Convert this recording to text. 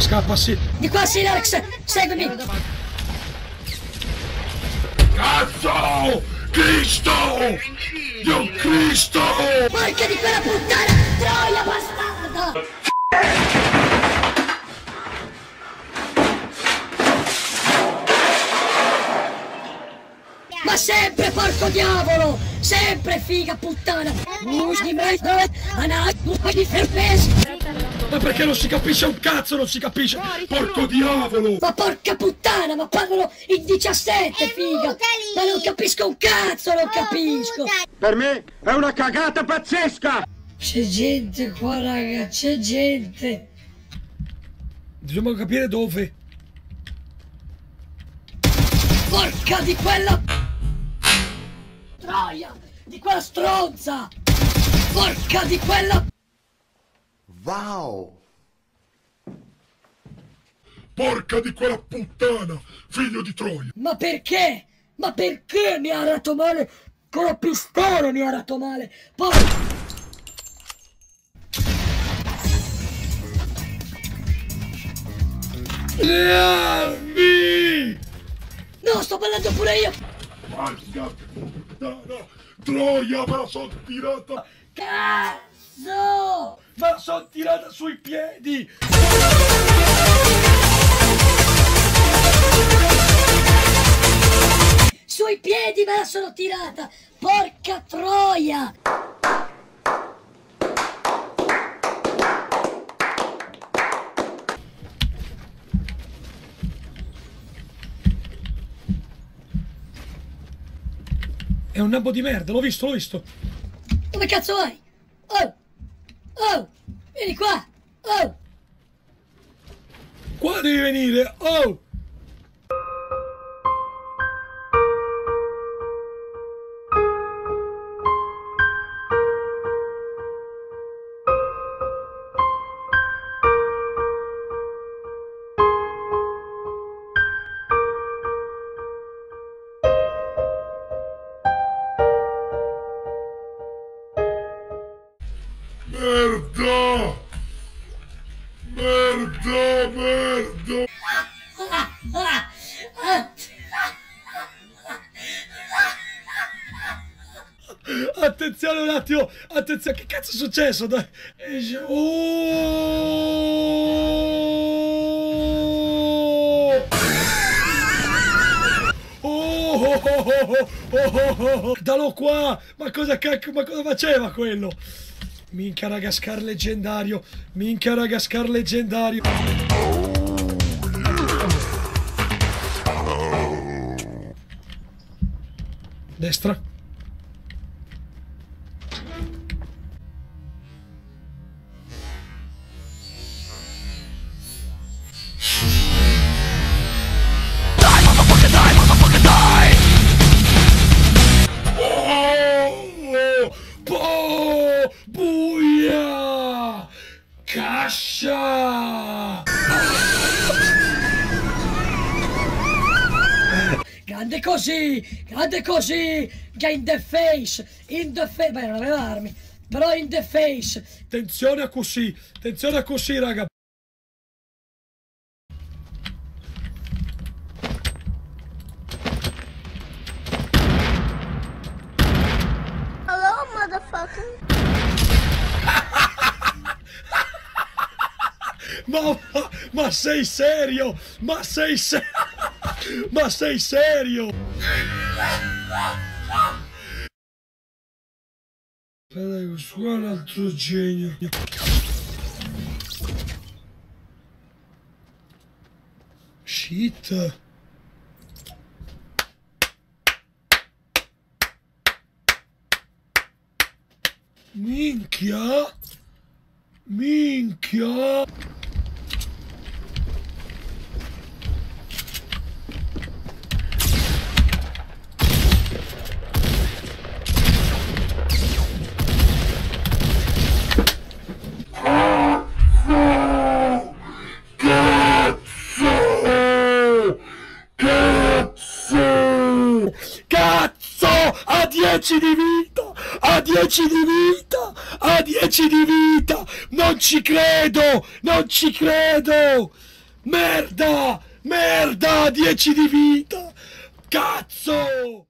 Scappa, sì. Di qua sì, Alex, seguimi. Cazzo! Cristo! Dio Cristo! Porca di quella puttana! Troia bastardo! Ma sempre porco diavolo! Sempre figa puttana! Musni me, anat, di fermesi! Ma perché non si capisce un cazzo, non si capisce? Porco diavolo! Ma porca puttana, ma parlano in 17, figa! Ma non capisco un cazzo, non capisco! Per me è una cagata pazzesca! C'è gente qua, raga, c'è gente! Dobbiamo capire dove. Porca di quella... Troia! Di quella stronza! Porca di quella... Wow! Porca di quella puttana! Figlio di Troia! Ma perché? Ma perché mi ha arato male? Con la pistola mi ha arato male! Porca... Learmi! No, sto ballando pure io! Porca puttana! Troia, me la son tirata! Cazzo! Me la son tirata sui piedi! Sui piedi me la sono tirata! Porca troia! È un nabbo di merda, l'ho visto, l'ho visto! Dove cazzo vai? Oh! Oh! Vieni qua! Oh! Qua devi venire! Oh! Merda, merda! Attenzione un attimo, attenzione, che cazzo è successo? Dai. Esce- Oh! Oh, oh, oh, oh, oh, oh, oh. Dallo qua! Ma cosa cacchio, ma cosa faceva quello? Minchia Ragascar leggendario! Minchia Ragascar leggendario! Destra. Cascia! Grande così! Grande così! Che in the face! In the face! Beh, non aveva armi! Però in the face! Attenzione a così! Attenzione a così, raga! Hello, motherfucker. Ma, ma, ma sei serio? Ma sei serio? Ma sei serio? Aspetta, questo qua è un altro genio. Shit. Minchia. Minchia. Cazzo! Ha 10 di vita! Ha 10 di vita! Ha 10 di vita! Non ci credo! Non ci credo! Merda! Merda! 10 di vita! Cazzo!